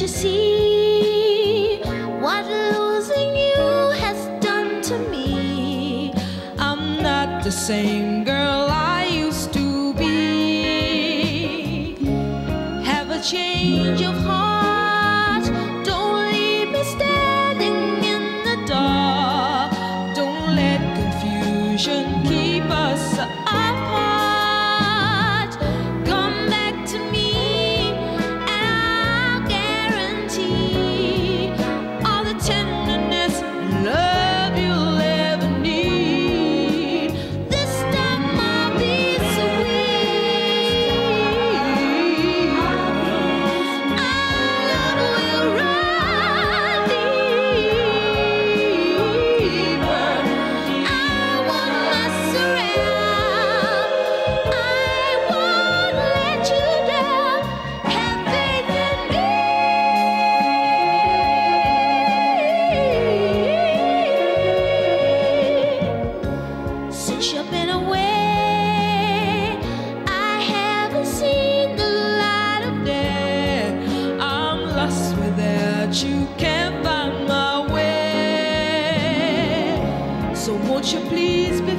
you see what losing you has done to me? I'm not the same girl I used to be. Have a change of heart. Don't leave me standing in the dark. Don't let confusion keep us apart. Won't you please be